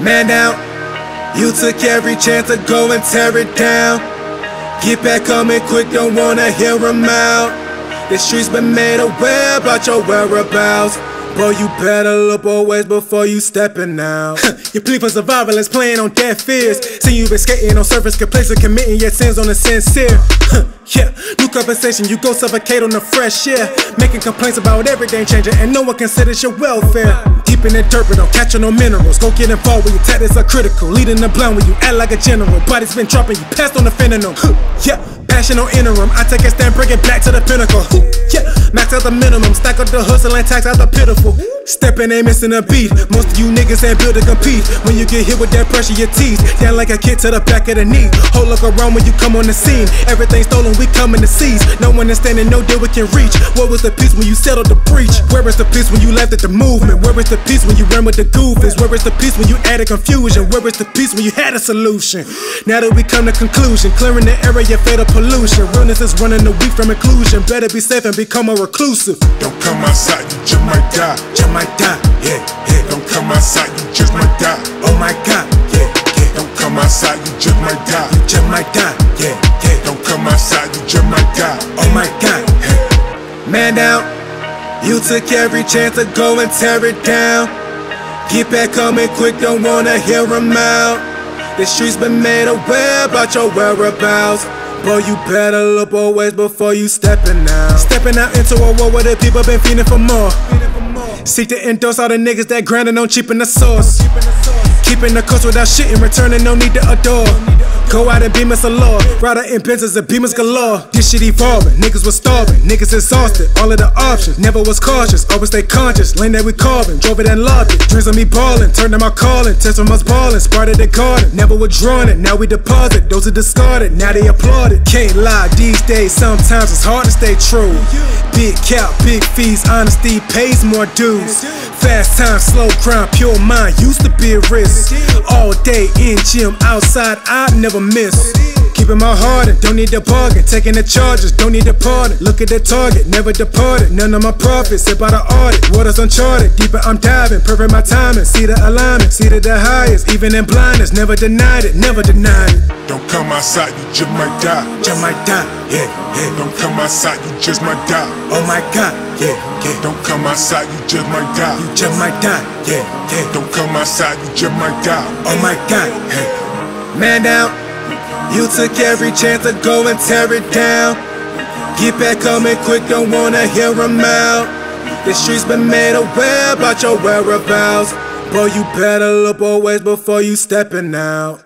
Man down, you took every chance to go and tear it down. Get back coming quick, don't wanna hear him out. The streets been made aware about your whereabouts. Boy, you better look always before you stepping out. Your plea for survival is playing on deaf fears. See you been skating on surface, complacent, committing your sins on the sincere. Yeah, new compensation, you go suffocate on the fresh air. Making complaints about everything changing, and no one considers your welfare. Deep in the dirt, but don't catching no minerals. Go get involved when your tactics are critical. Leading the blunt when you act like a general. Body's been dropping, you passed on the fentanyl. yeah, passion on interim. I take a stand, bring it back to the pinnacle. yeah, max out the minimum, stack up the hustle and tax out the pitiful. Stepping ain't missing a beat. Most of you niggas ain't built to compete. When you get hit with that pressure, your teeth down like a kid to the back of the knee. Hold look around when you come on the scene. Everything stolen, we coming to seize. No understanding, no deal we can reach. Where was the peace when you settled the breach? Where is the peace when you left at the movement? Where is the peace when you ran with the goofies? Where is the peace when you added confusion? Where is the peace when you had a solution? Now that we come to conclusion, clearing the area, fatal pollution. Realness is running the weak from inclusion. Better be safe and become a reclusive. Come outside, you just might die. Just might die, yeah, yeah. Don't come outside, you just might die. Oh my God, yeah, yeah. Don't come outside, you just might die. You just might die, yeah, yeah. Don't come outside, you just might die. Oh my God, hey. Man down, you took every chance to go and tear it down. Get back coming quick, don't wanna hear him out. The streets been made aware about your whereabouts. Boy, you better look always before you stepping out. Stepping out into a world where the people been feeding for more. Seek to endorse all the niggas that grinding on cheaping the source. Keeping the coast without shitting, returning, no need to adore. Go out and beam us a law. Rider in Benzes and beamers galore. This shit evolving. Niggas was starving. Niggas exhausted. All of the options. Never was cautious. Always stay conscious. Lane that we carving. Drove it and loved it. Dreams of me balling. Turned to my calling. Test from us balling. Sparted the garden. Never withdrawn it. Now we deposit. Those are discarded. Now they applauded. Can't lie. These days, sometimes it's hard to stay true. Big cap, big fees. Honesty pays more dues. Fast time, slow crime, pure mind. Used to be a risk. All day in gym, outside, I never miss. Keeping my heart in, don't need the bargain. Taking the charges, don't need the pardon. Look at the target, never departed. None of my profits, by the audit. Waters uncharted, deeper I'm diving. Perfect my timing, see the alignment, see the, the highest. Even in blindness, never denied it, never denied it. Don't come outside, you just might die. Just might die, yeah, yeah. Don't come outside, you just might die. Oh my God, yeah, yeah. Don't come outside, you just might die. You just might die, yeah, yeah. Don't come outside, you just might die. Oh my God, hey. Man down, you took every chance to go and tear it down. Get back coming quick, don't wanna hear him out. The streets been made aware about your whereabouts. Boy, you better look always before you stepping out.